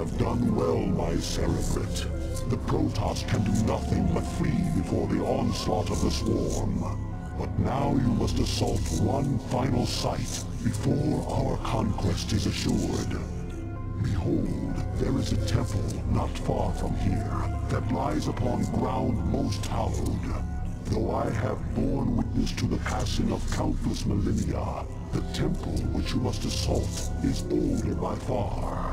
have done well, my Cerebrate. The Protoss can do nothing but flee before the onslaught of the swarm. But now you must assault one final site before our conquest is assured. Behold, there is a temple not far from here that lies upon ground most hallowed. Though I have borne witness to the passing of countless millennia, the temple which you must assault is older by far.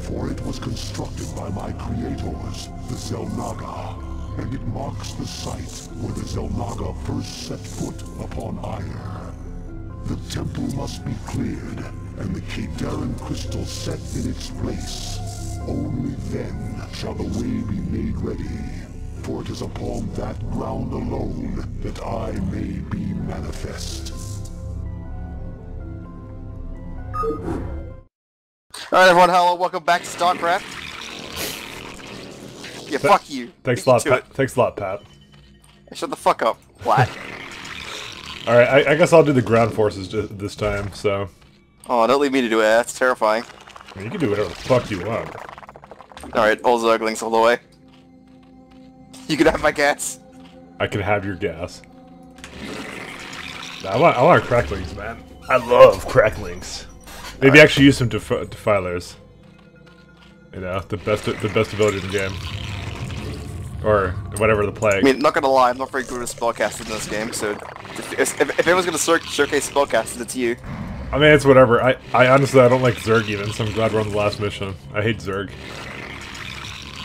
For it was constructed by my creators, the Xel'Naga, and it marks the site where the Xel'Naga first set foot upon Aiur. The temple must be cleared, and the Khaydarin crystal set in its place. Only then shall the way be made ready, for it is upon that ground alone that I may be manifest. Alright everyone, hello, welcome back to StarCraft. Yeah, fuck you. Thanks a lot, Pat. it. Thanks a lot, Pat. Shut the fuck up. What? Alright, I, I guess I'll do the ground forces this time, so... oh, don't leave me to do it, that's terrifying. I mean, you can do whatever the fuck you want. Alright, all Zerglings all the way. You can have my gas. I can have your gas. I want, I want cracklings, man. I love cracklings. Maybe actually use some def- defilers. You know, the best the best ability in the game. Or whatever the plague. I mean, not gonna lie, I'm not very good at spellcasting in this game, so if, if, if anyone's gonna showcase spellcasting, it's you. I mean, it's whatever. I, I honestly, I don't like Zerg even, so I'm glad we're on the last mission. I hate Zerg.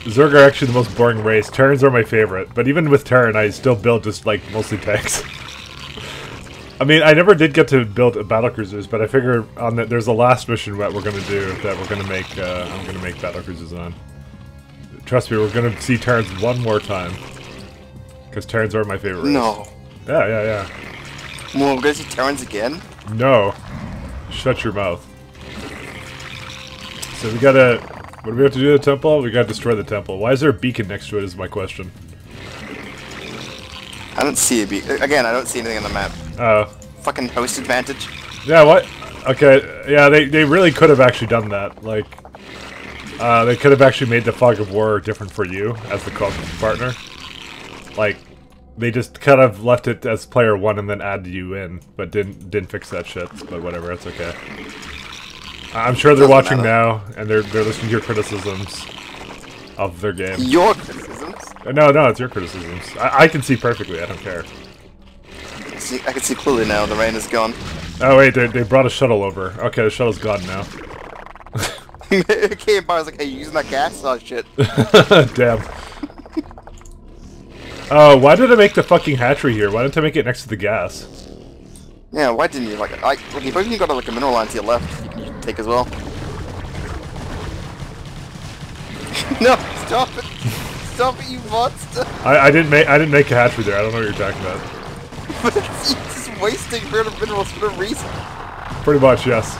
Zerg are actually the most boring race. Terrans are my favorite, but even with Terran, I still build just, like, mostly tanks. I mean, I never did get to build a battlecruisers, but I figure on that there's a last mission that we're gonna do that we're gonna make, uh, I'm gonna make battlecruisers on. Trust me, we're gonna see Terrans one more time. Because Terrans are my favorite race. No. Yeah, yeah, yeah. Well, we're gonna see Terrans again? No. Shut your mouth. So we gotta... What do we have to do to the temple? We gotta destroy the temple. Why is there a beacon next to it is my question. I don't see a beat. Again, I don't see anything on the map. Oh. Fucking host advantage. Yeah, what? Okay, yeah, they, they really could have actually done that. Like, uh, they could have actually made the Fog of War different for you as the co partner. Like, they just kind of left it as player one and then added you in, but didn't didn't fix that shit. But whatever, it's okay. I'm sure they're watching matter. now and they're they're listening to your criticisms of their game. Your criticisms. Uh, no, no, it's your criticisms. I, I can see perfectly. I don't care. See, I can see clearly now. The rain is gone. Oh wait, they they brought a shuttle over. Okay, the shuttle's gone now. it came by. I was like, "Hey, you using that gas? Oh shit." Damn. Oh, why did I make the fucking hatchery here? Why didn't I make it next to the gas? Yeah, why didn't you like? I like if you got like a mineral line to your left, you can take as well. no, stop it! Stop it, you monster! I, I didn't make I didn't make a hatchery there. I don't know what you're talking about. But it's just wasting random minerals for no reason. Pretty much, yes.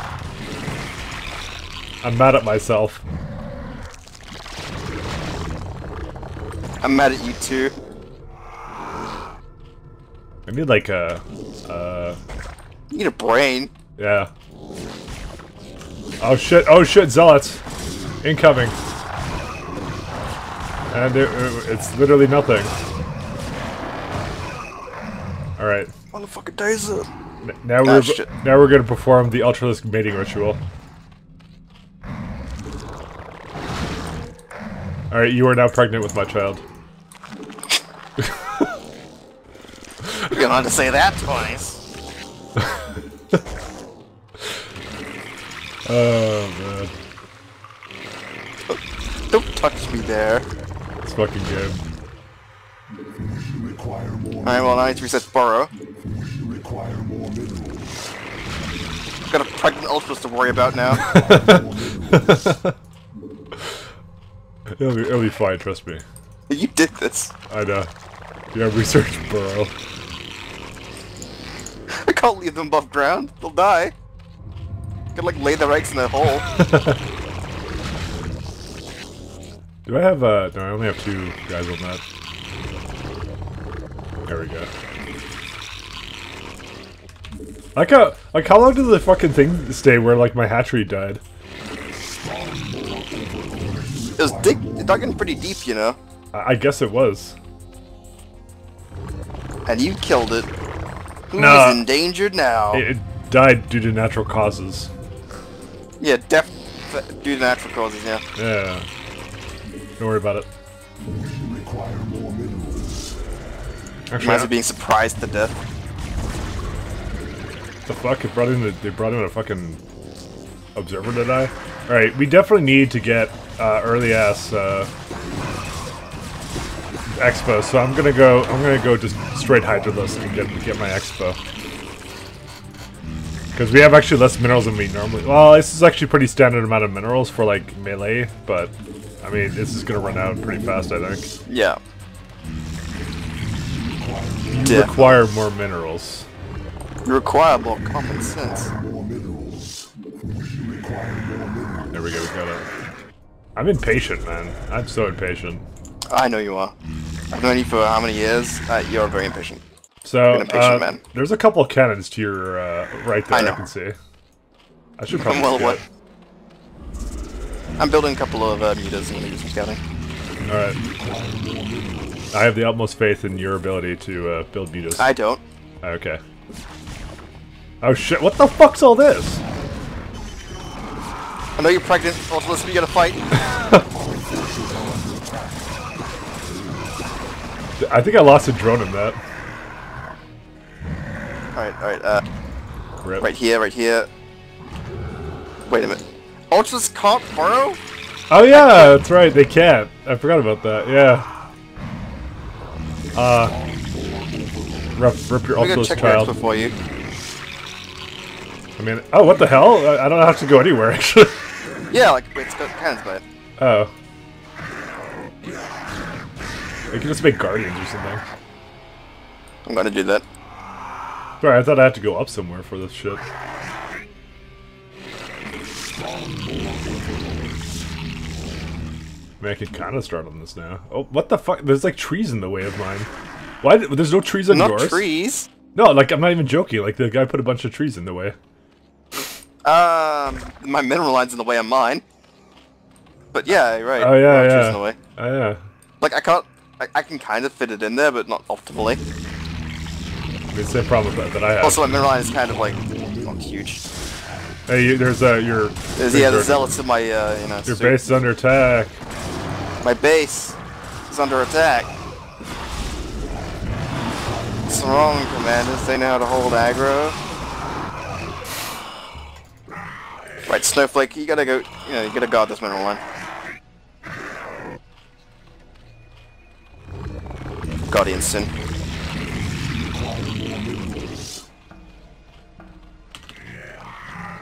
I'm mad at myself. I'm mad at you too. I need like a, uh, You need a brain. yeah. Oh shit! Oh shit! Zealots, incoming. And it, it- uh, it's literally nothing. All right. Motherfucker. N- Now we're ah, shit. now we're gonna perform the ultralisk mating ritual. All right, you are now pregnant with my child. You're gonna have to say that twice. Oh man, Don't touch me there. It's fucking good. We require more. Alright, well, now I need to reset Burrow. We require more minerals. Got a pregnant Ultras to worry about now. It'll be, it'll be fine. Trust me. you did this. I know. Yeah, research burrow. I can't leave them above ground. They'll die. I Could like lay their eggs in a hole. Do I have uh? No, I only have two guys on that. There we go. Like how like how long did the fucking thing stay where like my hatchery died? It was dig dug in pretty deep, you know. I I guess it was. And you killed it. Who is Nah. endangered now? It, it died due to natural causes. yeah, def due to natural causes, yeah. Yeah. Don't worry about it. You require more minerals. Actually, Reminds me I- being surprised to death. the fuck? It brought in the, they brought in a fucking observer to die? Alright, we definitely need to get uh, early ass uh, expo, so I'm gonna go I'm gonna go just straight Hydralisk and get get my expo. Because we have actually less minerals than we normally well, this is actually pretty standard amount of minerals for like melee, but I mean this is gonna run out pretty fast I think. Yeah. You require more minerals. You require more common sense. More minerals. You require more minerals. There we go, we got it. I'm impatient, man. I'm so impatient. I know you are. I've known you for how many years? Uh, you're very impatient. So, Been a patient uh, there's a couple of cannons to your uh, right there. I I, can see. I should probably. well? I'm building a couple of uh, mutas and gonna do some scouting. All right. I have the utmost faith in your ability to uh, build mutas. I don't. Okay. Oh shit! What the fuck's all this? I know you're pregnant. Also, listen, you gotta fight. I think I lost a drone in that. alright, alright, uh, Rip. right here, right here. Wait a minute. Ultras can't burrow? Oh yeah, that's right. They can't. I forgot about that. Yeah. Uh. Rip, rip your ultras, child. for you. I mean, oh, what the hell? I, I don't have to go anywhere actually. Yeah, like, it's got by it. Oh. We can just make guardians or something. I'm gonna do that. Sorry, I thought I had to go up somewhere for this shit. I mean, I could kind of start on this now. Oh, what the fuck? There's like trees in the way of mine. Why? There's no trees on Not yours? trees. No, like I'm not even joking. Like the guy put a bunch of trees in the way. Um, my mineral line's in the way of mine. But yeah, right. Oh yeah, There are trees yeah. In the way. Oh yeah. Like I can't. I, I can kind of fit it in there, but not optimally. It's same problem that, that I have. Also, my mineral line is kind of like not huge. Hey, you, there's uh, your There's, yeah, the zealots in my uh, you know. your suit. base is under attack. My base is under attack. What's wrong, commanders? They know how to hold aggro. Right, Snowflake, you gotta go. You know, you gotta guard this mineral line. Guardian Sin.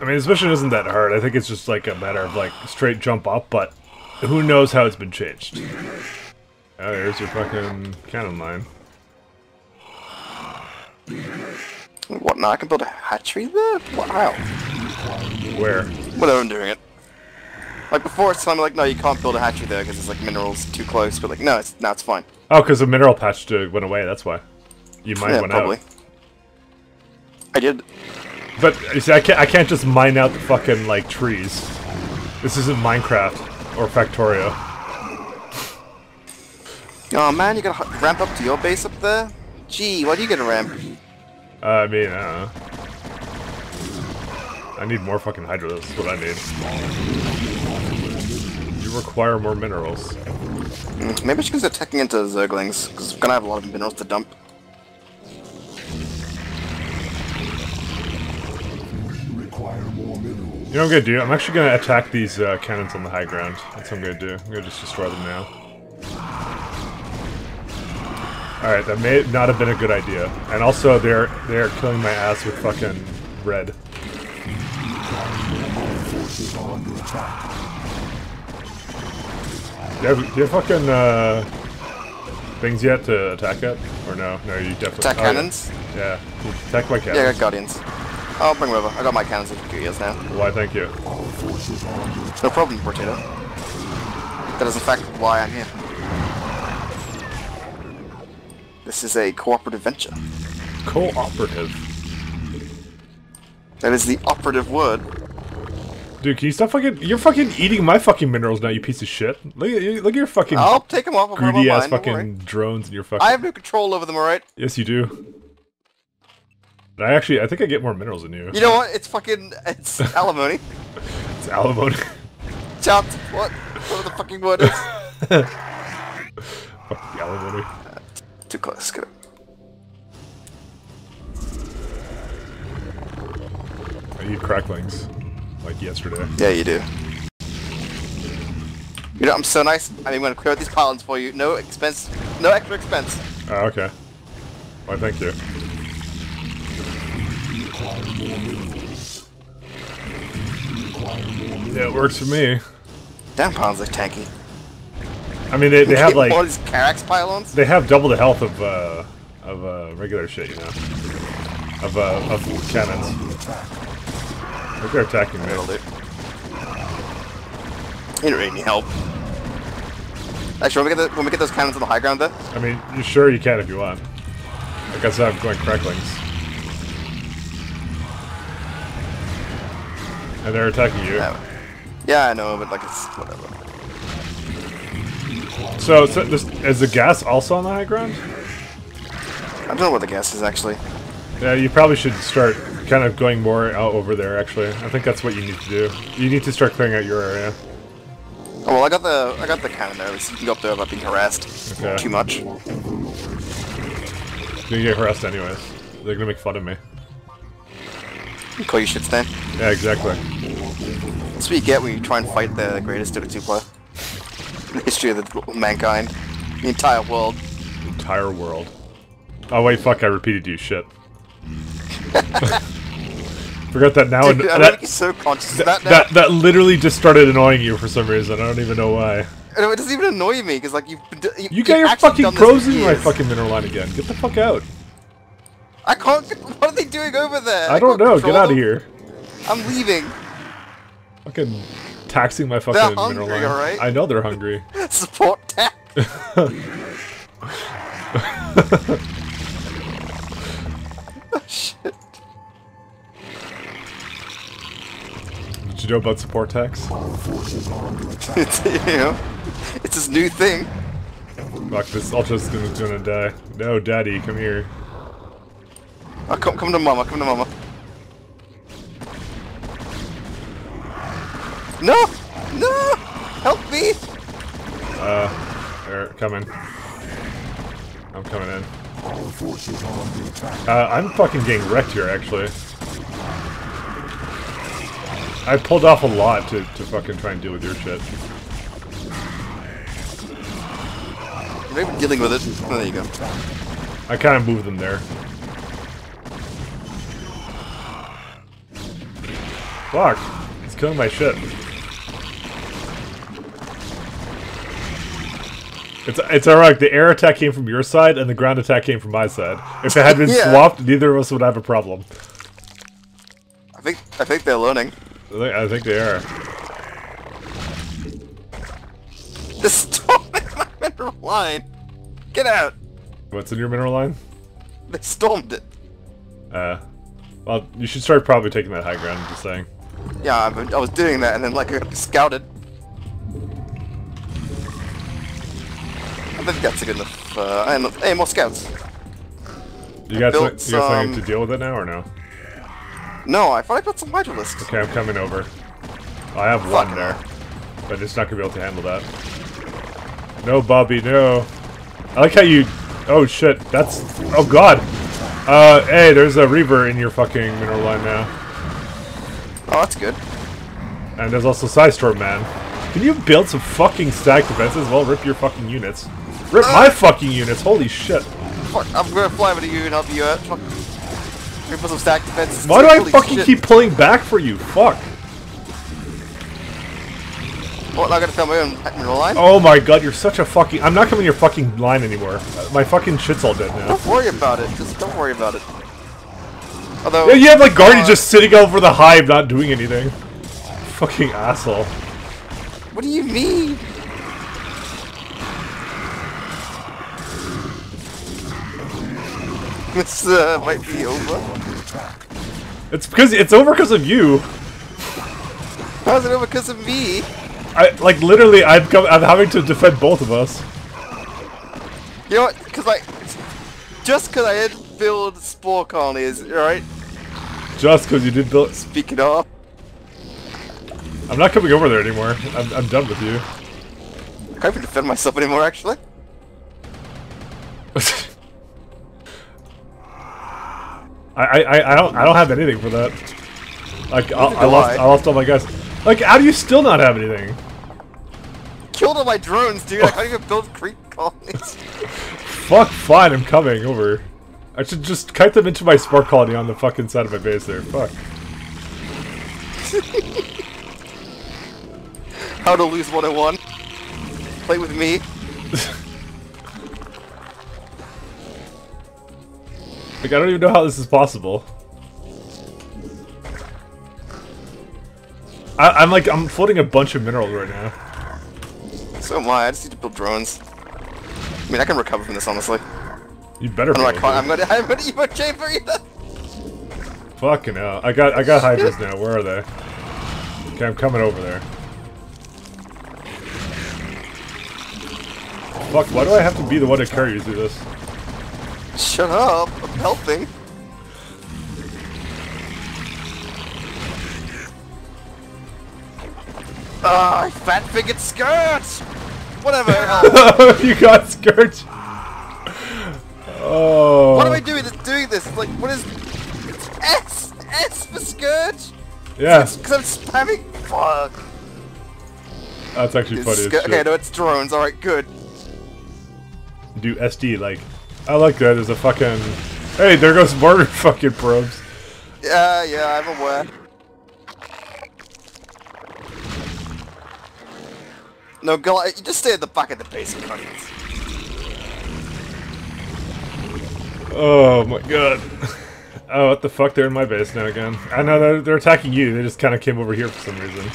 I mean, this mission isn't that hard. I think it's just like a matter of like straight jump up, but who knows how it's been changed. Oh, there's your fucking cannon line. What now? I can build a hatchery there? Wow. Where? Whatever, I'm doing it. Like before, it's telling me like, no, you can't build a hatchery there because it's like minerals too close. But like, no, it's now it's fine. Oh, because the mineral patch uh, went away. That's why. You mine yeah, went probably. out. I did. But you see, I can't. I can't just mine out the fucking like trees. This isn't Minecraft or Factorio. Oh man, you gotta ramp up to your base up there? Gee, why do you get a ramp? Uh, I mean, I don't know. I need more fucking hydro. That's what I need. You require more minerals. Mm, Maybe consider attacking into Zerglings, because we're gonna have a lot of minerals to dump. You know what I'm gonna do? I'm actually gonna attack these uh, cannons on the high ground. That's what I'm gonna do. I'm gonna just destroy them now. Alright, that may not have been a good idea. And also, they're they're killing my ass with fucking red. Forces are under attack. Do you have, do you have fucking uh, things yet to attack it? Or no? No, you definitely... Attack oh, yeah. cannons? Yeah. Attack my Yeah, cannons. got Guardians. I'll bring them over. I got my cannons in a few years now. Why, thank you. Our forces are under attack. No problem, Potato. That is in fact why I'm here. This is a cooperative venture. Cooperative. That is the operative word. Dude, can you stop fucking? You're fucking eating my fucking minerals now, you piece of shit. Look at look at your fucking I'll take them off. I'll put 'em on greedy ass mine, fucking drones and your fucking. I have no control over them, alright? Yes, you do. I actually, I think I get more minerals than you. You know what? It's fucking... It's alimony. It's alimony. Chopped. What? What the fucking word is? Fuck the alimony. Too close. Go. I eat cracklings, like yesterday. Yeah, you do. You know, I'm so nice. I mean, I'm gonna clear out these pylons for you. No expense. No extra expense. Oh, okay. Why, thank you. Yeah, it works for me. Damn, pylons are tanky. I mean, they, they have like these Carax pylons. they have double the health of uh of uh regular shit, you know, of uh of cannons. Look, they're attacking me. You don't really need help. Actually, when we get the, when we get those cannons on the high ground, there. I mean, you sure you can if you want. I guess I'm going cracklings. And they're attacking you. Yeah. Yeah, I know, but like it's whatever. So, so this, is the gas also on the high ground? I don't know what the gas is actually. Yeah, you probably should start kind of going more out over there, actually. I think that's what you need to do. You need to start clearing out your area. Oh well, I got the I got the cannon there. So you can go up there without being harassed Okay. too much. Gonna get harassed anyways. They're gonna make fun of me. Call you shit stand. Yeah, exactly. That's what you get when you try and fight the greatest Dota 2 player in the history of the mankind, the entire world. Entire world. Oh wait, fuck! I repeated you. Shit. Forgot that now. Dude, and I'm that, so conscious of that now. that that literally just started annoying you for some reason. I don't even know why. And it doesn't even annoy me because like you've you, You got your fucking pros in my fucking mineral line again. Get the fuck out. I can't. What are they doing over there? I don't know. Get out of here. I'm leaving. Fucking taxing my fucking mineral hungry, line. alright? I know they're hungry. Support tech. Shit. Did you know about support tax? It's, you know, it's this new thing. Fuck, this Ultra's gonna, gonna die. No, daddy, come here. Oh, come, come to mama. Come to mama. No! No! Help me! Uh, they're coming. I'm coming in. Uh, I'm fucking getting wrecked here, actually. I pulled off a lot to, to fucking try and deal with your shit. You're not even dealing with it. Oh, there you go. I kind of moved them there. Fuck. It's killing my shit. It's, it's alright, the air attack came from your side and the ground attack came from my side. If it had been Yeah. swapped, neither of us would have a problem. I think I think they're learning. I think, I think they are. They're storming my mineral line. Get out! What's in your mineral line? They stormed it. Uh, well, you should start probably taking that high ground, I'm just saying. Yeah, I, I was doing that, and then like I got scouted. I think that's a good enough. Uh, and hey, more scouts. You got, built some, you got something some- to deal with it now, or no? No, I thought I built some hydralisks. Okay, I'm coming over. I have Fuck one there, but it's not gonna be able to handle that. No, Bobby, no. I like how you. Oh shit, that's. Oh god. Uh, hey, there's a Reaver in your fucking mineral line now, Oh, that's good. and there's also Psystorm Man. Can you build some fucking stack defenses? Well, rip your fucking units. Rip my fucking units. Holy shit. Fuck, I'm gonna fly over to you and help you out. Fuck. We put some stack defenses. Why do I Holy fucking shit. keep pulling back for you? Fuck. What? I gotta fill my own line. Oh my god, you're such a fucking. I'm not coming your fucking line anymore. My fucking shit's all dead now. Don't worry about it. Just don't worry about it. Although. Yeah, you have like Guardian uh, just sitting over the hive, not doing anything. Fucking asshole. What do you mean? This uh, might be over. It's because it's over because of you. How's it over because of me? I like literally. I'm I'm having to defend both of us. You know what? Because I, just because I didn't build spore colonies, right? Just because you did build. Speaking of, I'm not coming over there anymore. I'm I'm done with you. I can't even defend myself anymore. Actually, I, I I don't I don't have anything for that. Like I, I lost I. I lost all my guys. Like how do you still not have anything? killed all my drones, dude. I can't even build creep colonies. Fuck, fine, I'm coming over. I should just kite them into my spark colony on the fucking side of my base there. Fuck. How to lose 101. Play with me. Like I don't even know how this is possible. I, I'm like I'm floating a bunch of minerals right now. So am I. I just need to build drones. I mean, I can recover from this, honestly. You better. I don't I be can't. able I'm gonna. I'm gonna evo chamber either. Fucking hell! I got I got hydras now. Where are they? Okay, I'm coming over there. Fuck! Why do I have to be the one to carry you through this? Shut up. I'm helping. Ah, I fat figured skirts. Whatever. you got Scourge. Oh. what am I doing? This doing this? Like, what is? It's S S for scourge. Yeah, Because I'm spamming. Fuck. that's actually It's funny. okay, no, it's drones. All right, good. do SD like I like that as a fucking Hey, there goes more fucking probes. Yeah, yeah, I'm aware. No, go. You just stay at the back of the base, cunt. Oh my god. Oh, what the fuck? They're in my base now again. I know they're, they're attacking you. They just kind of came over here for some reason.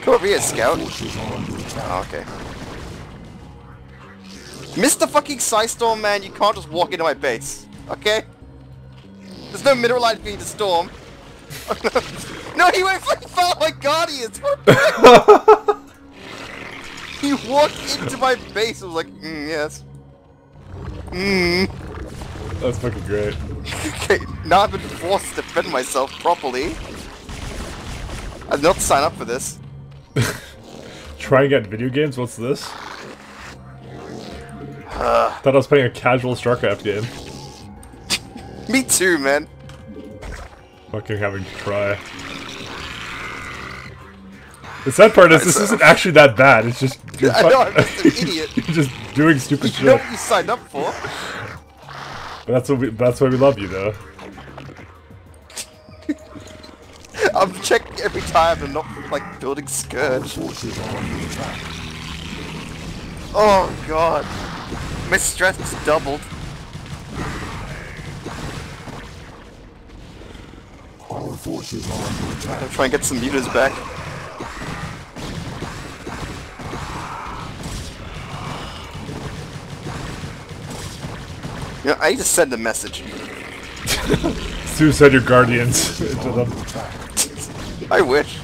Come over here, scout. Oh, okay. Mr. fucking Psystorm, man, you can't just walk into my base. Okay? There's no mineralite you to storm. no, he went fucking follow my guardians! he walked into my base and was like, mm, yes. Mm. That's fucking great. Okay, now I've been forced to defend myself properly. I did not sign up for this. Trying at video games? What's this? Thought I was playing a casual StarCraft game. Me too, man. Fucking having to try. The sad part is this isn't actually that bad. It's just you're I know, I'm just an idiot. you're just doing stupid You know shit. what you signed up for? But that's what we, that's why we love you, though. I'm checking every time and not like building Scourge. Oh god. My stress doubled. Our forces are under attack. I'm trying to get some mutas back. You know, I need to send a message. Send your guardians into them. I wish.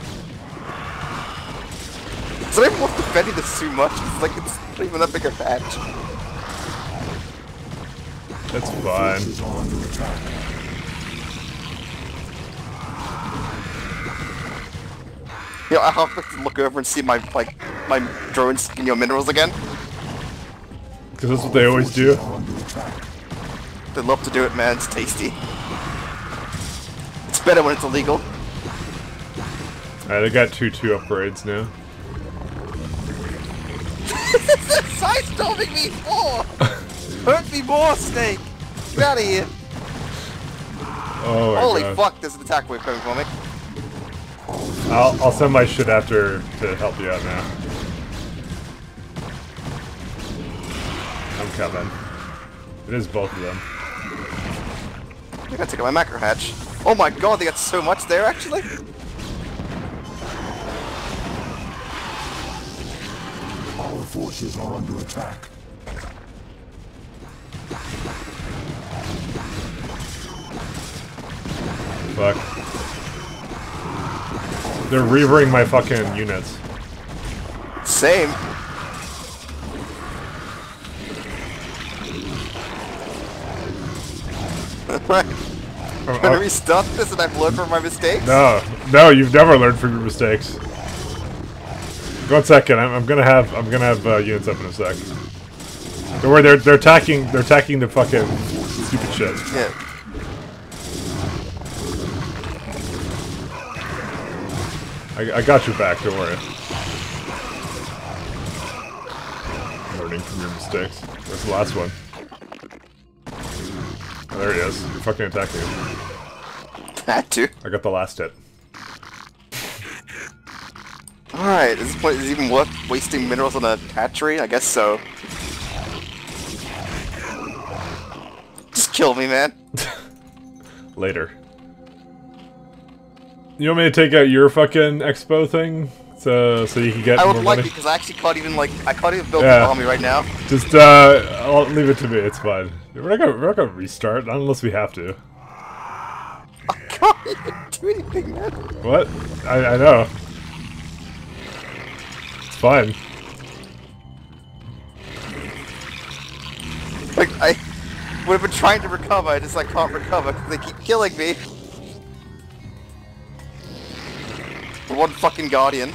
So I want defending this too much. It's like it's not even that big a match. That's fine. Forces are under attack. You know, I have to look over and see my like my drones in your minerals again. Because that's what they always do. Are under attack. They love to do it, man. It's tasty. It's better when it's illegal. Alright, they got 2-2 upgrades now. Psi storming me more! Hurt me more, Snake! Get out of here! Oh my Holy god. fuck, there's an attack wave coming for me. I'll, I'll send my shit after to help you out now. I'm coming. It is both of them. I gotta take out my macro hatch. Oh my god, they got so much there, actually. Our forces are under attack. Fuck. They're reavering my fucking units. Same. right. Oh, Gonna restart this and I've learned from my mistakes? no, no, you've never learned from your mistakes. One second, I'm, I'm gonna have I'm gonna have uh, units up in a sec. Don't worry, they're they're attacking they're attacking the fucking stupid shit. Yeah. I, I got your back, don't worry. Learning from your mistakes. Where's the last one? Oh, there he is. You're fucking attacking him. Had to. I got the last hit. Alright, is this point is even worth wasting minerals on a hatchery? I guess so. Just kill me, man. Later. You want me to take out your fucking expo thing? So, so you can get I would more like money? because I actually can't even like I can't even build Yeah. an army right now. Just, uh, I'll leave it to me, it's fine. We're not gonna, we're not gonna restart, not unless we have to. I can't even do anything, man. What? I, I know. It's fine. Like I would have been trying to recover, I just like can't recover because they keep killing me. One fucking guardian.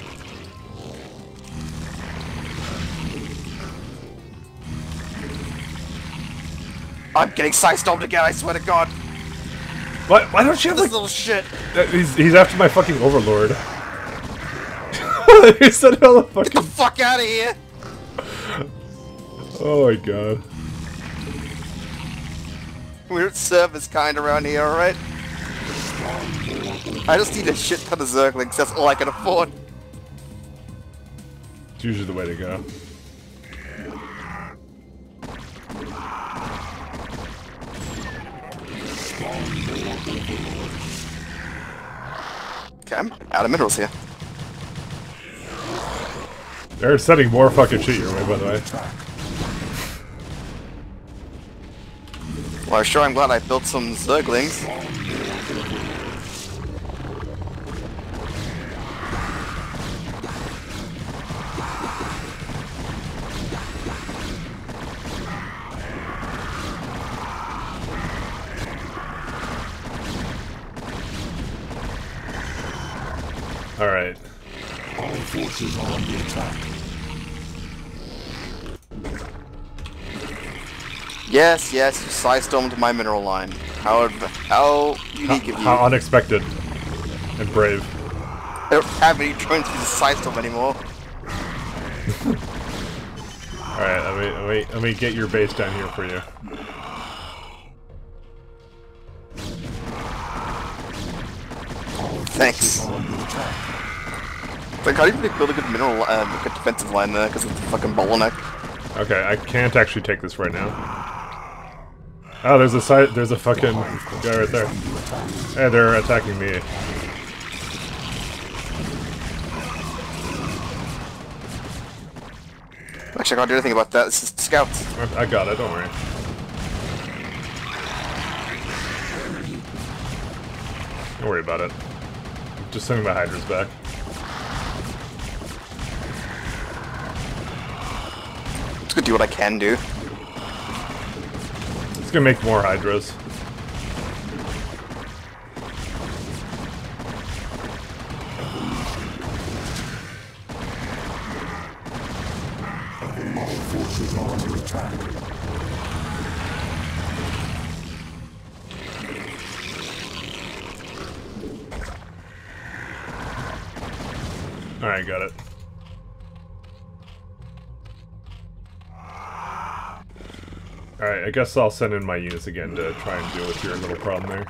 I'm getting side-stomped again, I swear to god. What? Why don't you have This like... little shit. He's, he's after my fucking overlord. he said all the Get the fuck out of here! Oh my god. Weird service kind around here, alright? I just need a shit ton of Zerglings, that's all I can afford. It's usually the way to go. Okay, I'm out of minerals here. They're sending more fucking shit your way, by the way. Well, I'm sure I'm glad I built some Zerglings. Yes, yes, you psi-stormed my mineral line. How, how unique of you. How unexpected. And brave. I don't have any drones to psi-storm anymore. Alright, let me, let me, let me get your base down here for you. Thanks. Like, how do you build a good mineral, um, a good defensive line there? Because it's a fucking bottleneck. Okay, I can't actually take this right now. Oh, there's a side, there's a fucking guy right there. Hey, they're attacking me. Actually, I can't do anything about that. This is scouts. I got it, don't worry. Don't worry about it. Just sending my Hydras back. It's gonna do what I can do. Gonna make more Hydras. Alright, I guess I'll send in my units again to try and deal with your little problem there.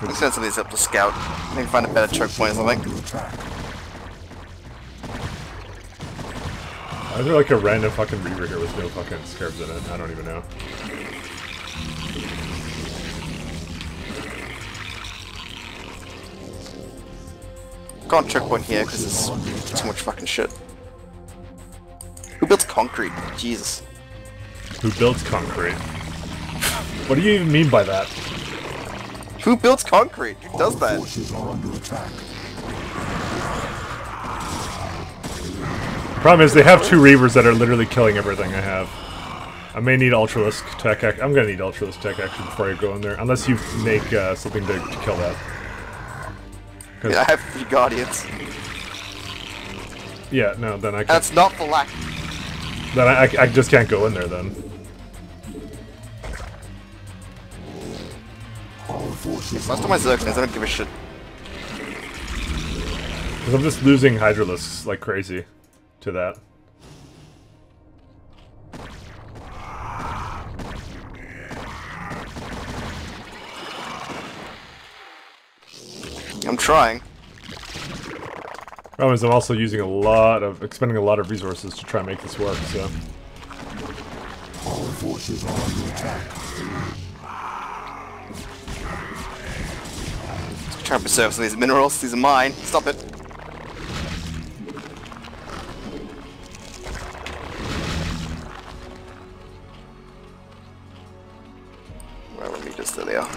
Let's send some of these up to scout. Maybe find a better choke point or something. Under attack. Why is there like a random fucking Reaver here with no fucking scarabs in it? I don't even know. Can't choke point here because there's too much fucking shit. Who builds concrete? Jesus. Who builds concrete? What do you even mean by that? Who builds concrete? Who does that? Forces are under attack. Problem is, they have two Reavers that are literally killing everything I have. I may need Ultralisk tech. Ac I'm gonna need Ultralisk tech action before I go in there, unless you make uh, something to, to kill that. 'Cause- I have three guardians. yeah, no, then I can, That's not for lack. then I, I, I just can't go in there then. Our forces Last my Zerglings, I don't give a shit. Because I'm just losing Hydralisks like crazy to that. I'm trying. Problem is, I'm also using a lot of, expending a lot of resources to try and make this work, so. our forces are under attack. Trying to preserve some of these minerals. These are mine. Stop it. Where were meters? There they are.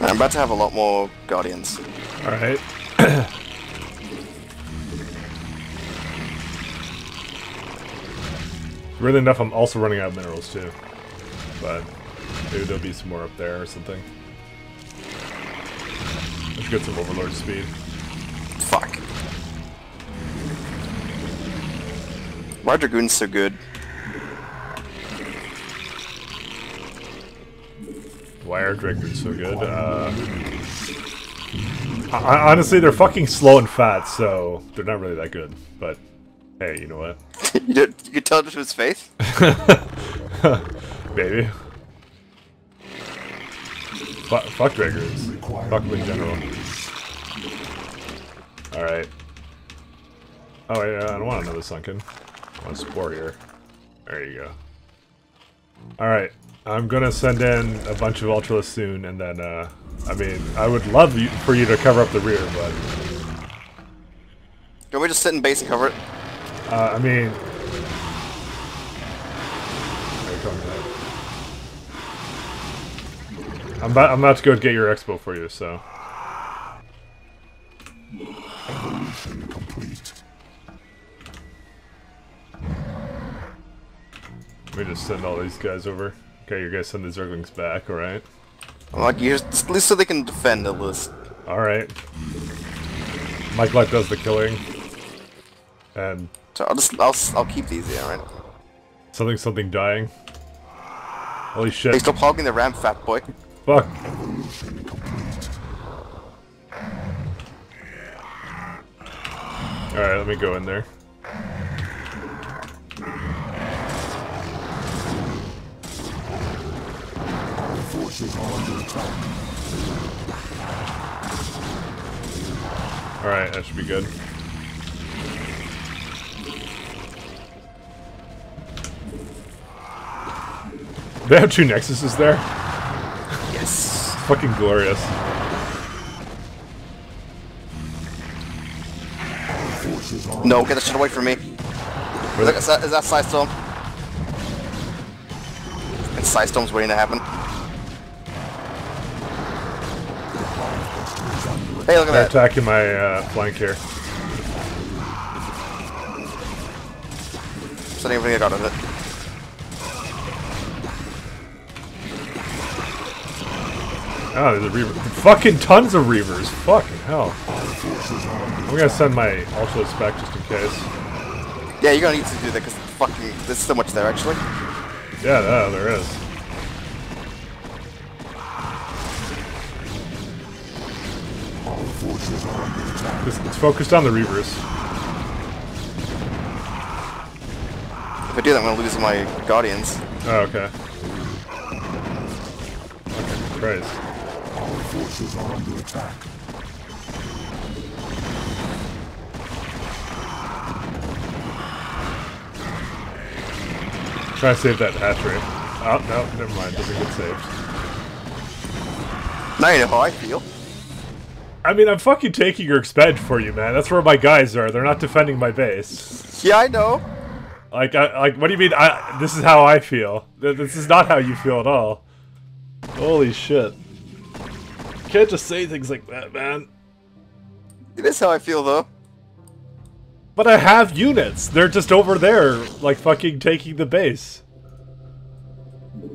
I'm about to have a lot more guardians. Alright. Really enough, I'm also running out of minerals too. But maybe there'll be some more up there or something. Let's get some overlord speed. Fuck. Why are Dragoons so good? Why are Dragoons so good? Uh, I- I- honestly, they're fucking slow and fat, so they're not really that good. But hey, you know what? you, did, you could tell it to his face? Baby. Fuck, fuck Dragoons. Fuck in general. Alright. Oh, yeah, I don't want another sunken. I want a spore here. There you go. Alright. I'm gonna send in a bunch of Ultralis soon, and then, uh, I mean, I would love you, for you to cover up the rear, but, Can we just sit in base and cover it? Uh, I mean... How you calling that? I'm about, I'm about to go get your expo for you, so... Evolution complete. Let me just send all these guys over. Okay, you guys send the Zerglings back, alright? Like, you at least so they can defend at least. Alright. Mike Light does the killing. And So I'll just, I'll, I'll keep these, yeah, right? something something dying. Holy shit. Hey, shit. stop hogging the ram, fat boy. Fuck. Alright, let me go in there. Our forces are under attack. Alright, that should be good. They have two Nexuses there? Yes. Fucking glorious. No, get that shit away from me. Is that, is that Psystorm? And Psystorm's waiting to happen. Hey, look at They're that. attacking my uh, flank here. Sending everything I got of it. Oh, there's a Reaver. Fucking tons of Reavers. Fucking hell. I'm gonna send my Ultralis back just in case. Yeah, you're gonna need to do that because fucking there's so much there actually. Yeah, no, there is. our forces are under attack. Just, it's focused on the Reavers. If I do that, I'm gonna lose my guardians. Oh, okay. Okay, Christ. Our forces are under attack. Try to save that hatchery. Oh, no, never mind. Doesn't get saved. Now you know how I feel. I mean, I'm fucking taking your expansion for you, man. That's where my guys are. They're not defending my base. Yeah, I know. Like, I, like, what do you mean? I, this is how I feel. This is not how you feel at all. Holy shit! Can't just say things like that, man. It is how I feel, though. But I have units. They're just over there, like fucking taking the base.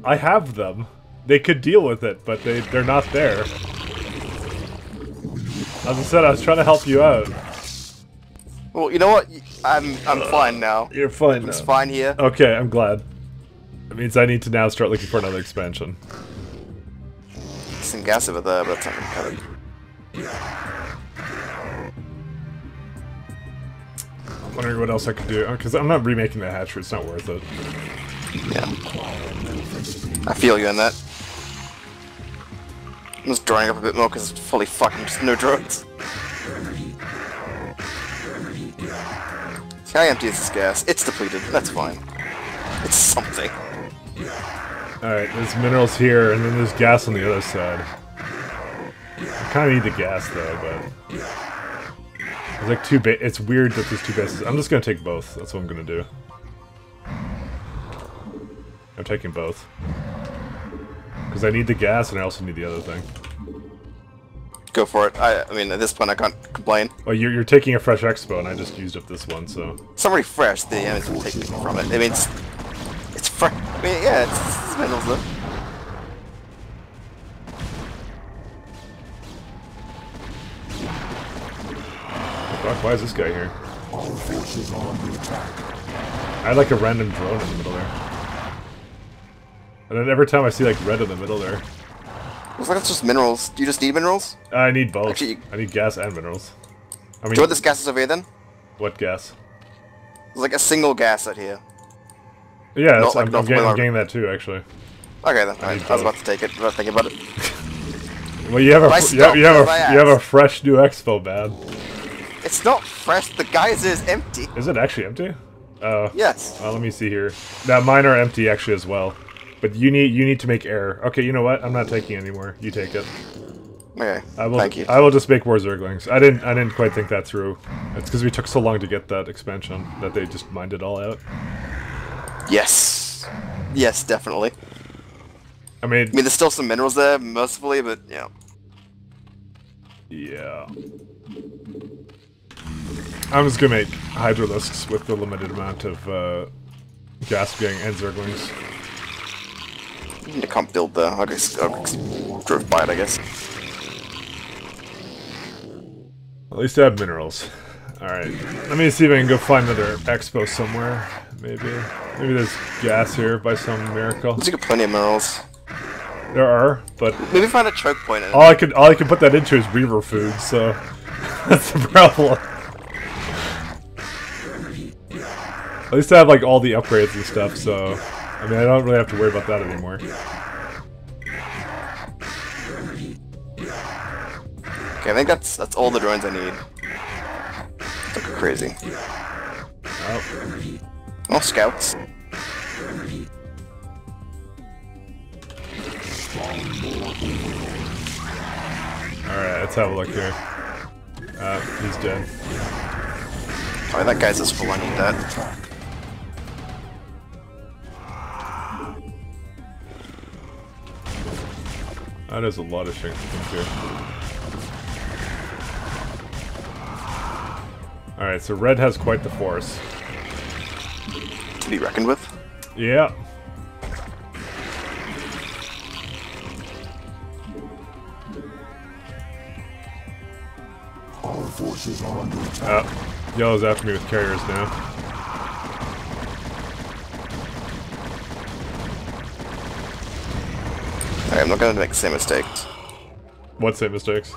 I have them. They could deal with it, but they they're not there. As I said, I was trying to help you out. Well, you know what? I'm I'm fine now. You're fine It's fine here. Okay, I'm glad. It means I need to now start looking for another expansion. Some gas over there, but that's not gonna cut it. I'm wondering what else I could do. Oh, because I'm not remaking the hatchery, it's not worth it. Yeah. I feel you on that. I'm just drawing up a bit more because it's fully fucking just no drones. See how empty is this gas? It's depleted. That's fine. It's something. Alright, there's minerals here, and then there's gas on the other side. I kind of need the gas, though, but... There's like two ba- It's weird that there's two bases. I'm just gonna take both. That's what I'm gonna do. I'm taking both. Because I need the gas, and I also need the other thing. Go for it. I, I mean, at this point, I can't complain. Well, you're, you're taking a fresh expo, and I just used up this one, so... It's already fresh. The enemies will take from it. I mean, it's it's fresh. I mean, yeah, it's, it's minerals. Fuck, why is this guy here? Our forces are under attack. I had like a random drone in the middle there. And then every time I see like red in the middle there, Looks like it's just minerals. Do you just need minerals? Uh, I need both. Actually, you- I need gas and minerals. I mean, Do you want this gas is over here then? what gas? There's like a single gas out here. Yeah, like I'm, I'm, getting, I'm getting that too, actually. Okay then. I I, I was about to take it, but thinking about it. Well, you have a you have, you have a you have a fresh new expo, man. It's not fresh. The geyser is empty. Is it actually empty? Oh. Yes. Well, let me see here. Now mine are empty actually as well. But you need you need to make air. Okay, you know what? I'm not taking anymore. You take it. Okay. I will. Thank you. I will just make more zerglings. I didn't. I didn't quite think that through. It's because we took so long to get that expansion that they just mined it all out. Yes. Yes, definitely. I mean, I mean, there's still some minerals there, mercifully, but yeah. yeah. I'm just gonna make hydralisks with the limited amount of uh, gas gang and zerglings. I can't build there. I just, I just drove by it, I guess. At least I have minerals. Alright. Let me see if I can go find another expo somewhere. Maybe. Maybe there's gas here by some miracle. There's got plenty of minerals. There are, but Maybe find a choke point. In all I could all I can put that into is reaver food, so that's the problem. At least I have like all the upgrades and stuff, so I mean I don't really have to worry about that anymore. Okay, I think that's that's all the drones I need. Look crazy. Oh, Oh, scouts. alright, let's have a look here. Uh, he's dead. Oh, that guy's just full. I need that. Is a lot of things to here. Alright, so red has quite the force. To be reckoned with. Yeah. Our forces are under attack. Uh, yellow's after me with carriers now. Alright, I'm not gonna make the same mistakes. What same mistakes?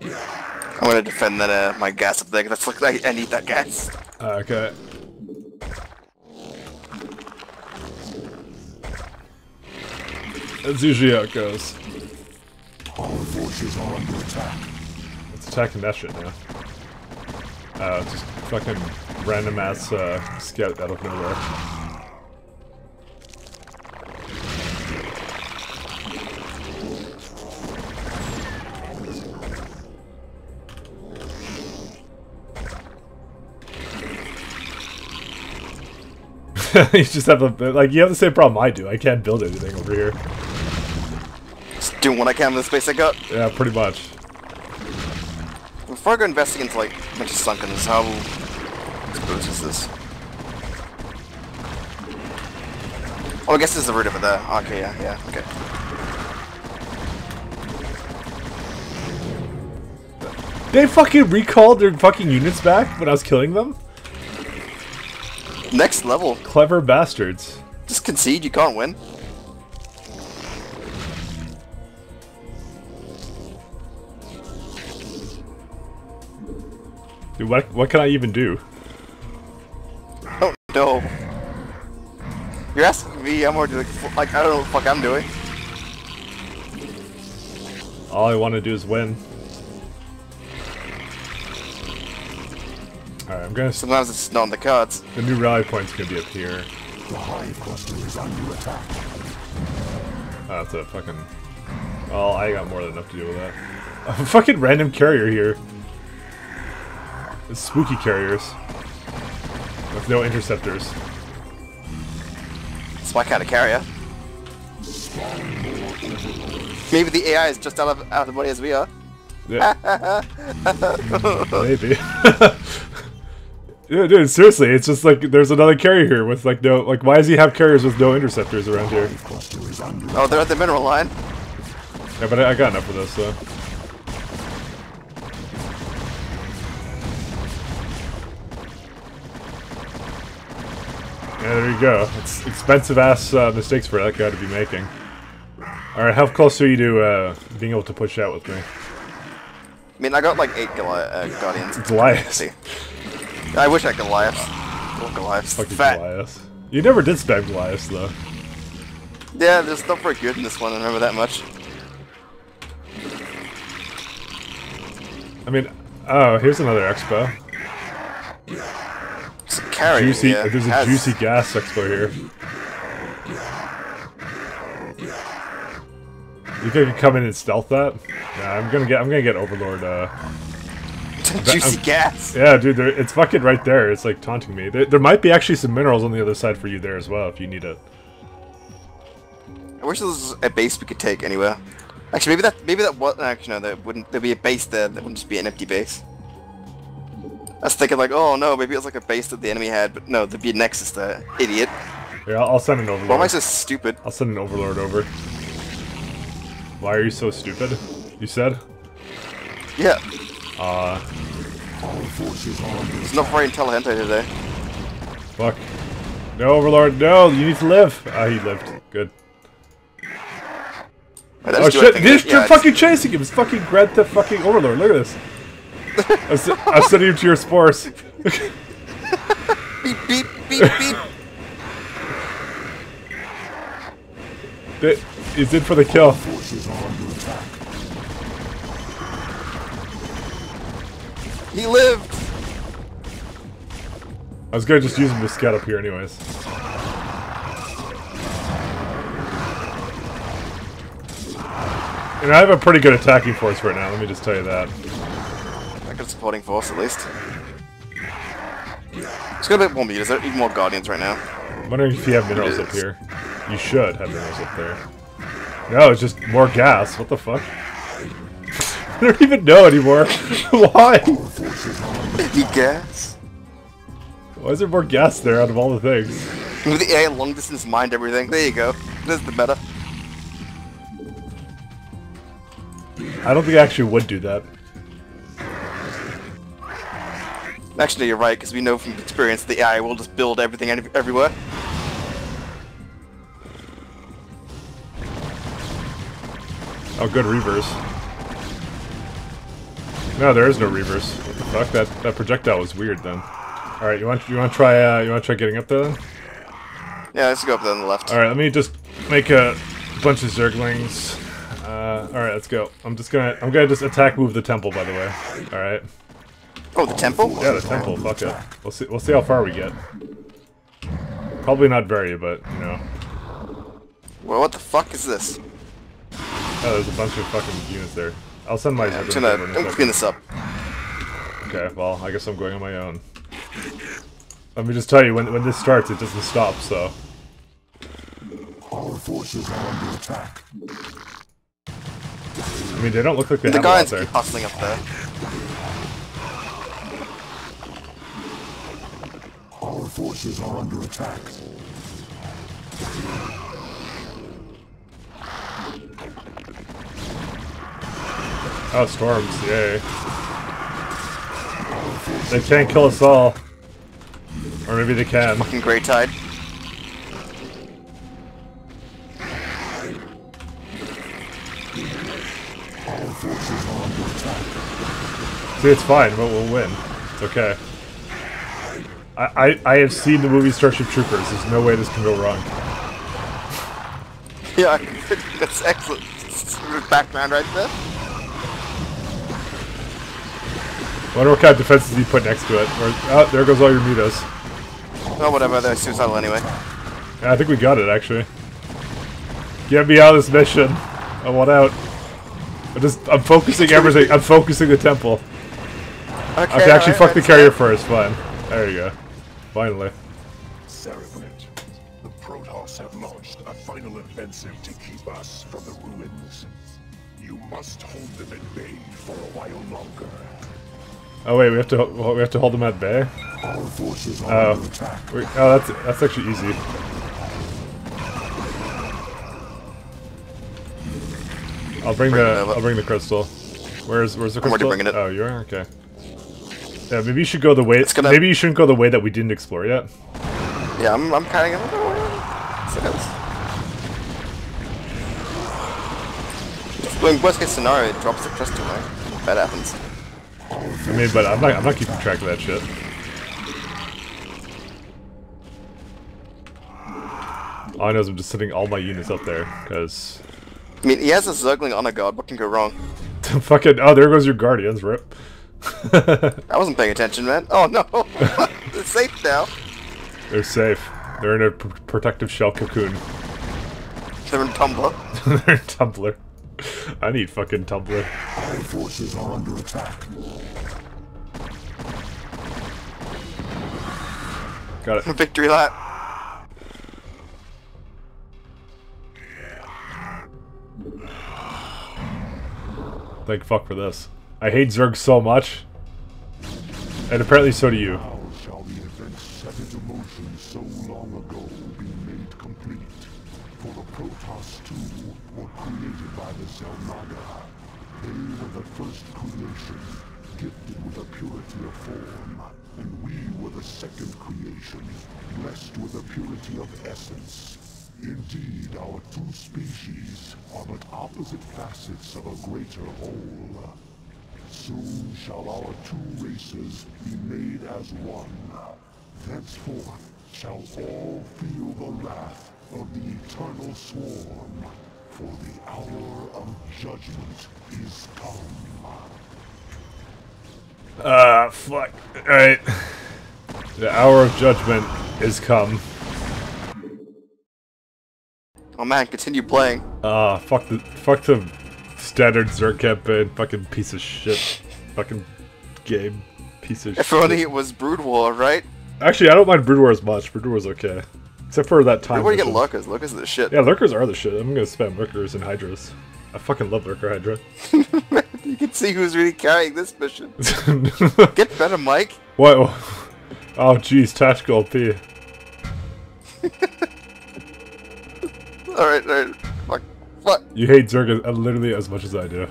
I'm gonna defend that uh, my gas up there. 'cause That's like I, I need that gas. Uh, okay. That's usually how it goes. Our forces are under attack. It's attacking that shit now. Uh, just fucking random ass uh, scout out of nowhere. you just have a like you have the same problem I do. I can't build anything over here. Doing what I can with the space I got. Yeah, pretty much. Before I go investing into like a bunch of sunkenness, how exposed is this? Oh, I guess there's a route over there. Ah, okay, yeah, yeah, okay. They fucking recalled their fucking units back when I was killing them. Next level. Clever bastards. Just concede, you can't win. Dude, what what can I even do? Oh no. You're asking me, I'm already like, like I don't know what the fuck I'm doing. All I want to do is win. Alright, I'm gonna. Sometimes it's not on the cards. The new rally point's gonna be up here. The Hive Cluster is under attack. Oh, that's a fucking. Well, I got more than enough to deal with that. A fucking random carrier here. It's spooky carriers. With no interceptors. That's my kind of carrier. Maybe the AI is just out of out of money as we are. Yeah. Mm, maybe. yeah, dude, seriously, it's just like there's another carrier here with like no like why does he have carriers with no interceptors around here? Hive Cluster is under Oh, they're at the mineral line. Yeah, but I, I got enough of this so. There you go. It's expensive ass uh, mistakes for that guy to be making. Alright, how close are you to uh, being able to push out with me? I mean, I got like eight Goli uh, Guardians. Goliath. see. I wish I could Goliaths. Oh, Goliaths. Fucking Fat. Goliath. You never did spam Goliath though. Yeah, there's not very good in this one, I remember that much. I mean, oh, here's another expo. Juicy, yeah, there's a juicy gas expo here. You think I could come in and stealth that? Nah, I'm gonna get, I'm gonna get Overlord. Uh, juicy I'm- gas. yeah, dude, it's fucking right there. It's like taunting me. There, there might be actually some minerals on the other side for you there as well if you need it. I wish there was a base we could take anywhere. Actually, maybe that maybe that was actually no, there wouldn't there'd be a base there that wouldn't just be an empty base. I was thinking like, oh no, maybe it was like a base that the enemy had, but no, be a nexus there. Idiot. Yeah, I'll, I'll send an overlord. Why am I so stupid? I'll send an Overlord over. Why are you so stupid? You said? Yeah, Uh, all forces are under it's not very intelligent today. fuck. No, Overlord, no, you need to live. Ah, he lived. Good. Wait, Oh shit, this Yeah, fucking chasing him. It's fucking Grand Theft fucking Overlord. Look at this. I'm, se- I'm sending him to your spores. Beep beep beep beep. Th- He's in for the kill. forces are under attack. He lived. I was gonna just use him to scout up here anyways. And I have a pretty good attacking force right now, let me just tell you that. I got a supporting force at least. It's got a bit more meters. There even more guardians right now. I'm wondering if you have minerals up here. You should have minerals up there. No, it's just more gas. What the fuck? I don't even know anymore. Why? You gas. Why is there more gas there out of all the things? Maybe the AI long distance mind everything. There you go. There's the meta. I don't think I actually would do that. Actually, you're right, because we know from experience the AI will just build everything any- everywhere. Oh, good reavers. No, there is no reavers. What the fuck? That that projectile was weird then. All right, you want you want to try uh, you want to try getting up there then? Yeah, let's go up there on the left. All right, let me just make a bunch of zerglings. Uh, all right, let's go. I'm just gonna I'm gonna just attack move the temple by the way. All right. Oh, the temple? Yeah, the temple. Fuck it. We'll see. We'll see how far we get. Probably not very, but you know. Well, what the fuck is this? Oh, there's a bunch of fucking units there. I'll send my. I'm zerglings just gonna, over in a I'm clean this up. Okay, well, I guess I'm going on my own. Let me just tell you, when when this starts, it doesn't stop. So Our forces are under attack. I mean, they don't look like they The have a lot guys keep hustling up there. Forces are under attack. Oh, storms! Yay! They can't kill us all, or maybe they can. Fucking Great Tide. Our forces are under attack. See, it's fine, but we'll win. It's okay. I, I, I have seen the movie Starship Troopers. There's no way this can go wrong. Yeah, that's excellent. Background right there. wonder what kind of defenses you put next to it. Or, oh, there goes all your mutas. Oh, whatever, they're suicidal anyway. Yeah, I think we got it, actually. Get me out of this mission. I want out. I'm just, I'm focusing everything. I'm focusing the temple. Okay, Okay, actually, alright, fuck the carrier first. Fine. There you go. Finally. Cerebrate, the Protoss have launched a final offensive to keep us from the ruins. You must hold them at bay for a while longer. Oh wait, we have to we have to hold them at bay. Our forces are Oh. under attack. Wait, oh, that's that's actually easy. I'll bring Bring the. I'll bring the crystal. Where's where's the I'm crystal? already bringing it. Oh, you are okay. Yeah, maybe you should go the way. gonna- Maybe you shouldn't go the way that we didn't explore yet. Yeah, I'm, I'm kind of gonna. So in worst case scenario, it drops the crystal, right? That happens. I mean, but I'm not I'm not keeping track of that shit. All I know is I'm just sitting all my units up there because I mean, he has a Zergling honor guard. What can go wrong? fucking oh there goes your guardians rip. I wasn't paying attention, man. Oh no, they're safe now. They're safe. They're in a pr- protective shell cocoon. They're in Tumblr. They're in Tumblr. I need fucking Tumblr. Our forces are under attack. Got it. Victory lap. Thank fuck for this. I hate Zerg so much. And apparently so do you. How shall the events set into motion so long ago be made complete? For the Protoss too were created by the Xel'Naga. They were the first creation, gifted with a purity of form. And we were the second creation, blessed with a purity of essence. Indeed, our two species are but opposite facets of a greater whole. Soon shall our two races be made as one. Thenceforth shall all feel the wrath of the eternal swarm, for the hour of judgment is come. Uh, fuck. Alright. The hour of judgment is come. Oh man, continue playing. Ah, fuck the fuck the standard Zerg campaign. Fucking piece of shit. Fucking game. Piece of If shit. only it was Brood War, right? Actually, I don't mind Brood War as much. Brood War's okay. Except for that time. Where do you get lurkers? Lurkers are the shit. Yeah, lurkers are the shit. I'm gonna spam lurkers and hydras. I fucking love lurker hydra. you can see who's really carrying this mission. Get better, Mike. what? Oh, jeez, tactical P. Alright, alright. Fuck. Fuck. You hate Zerg uh, literally as much as I do.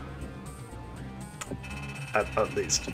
At, at least.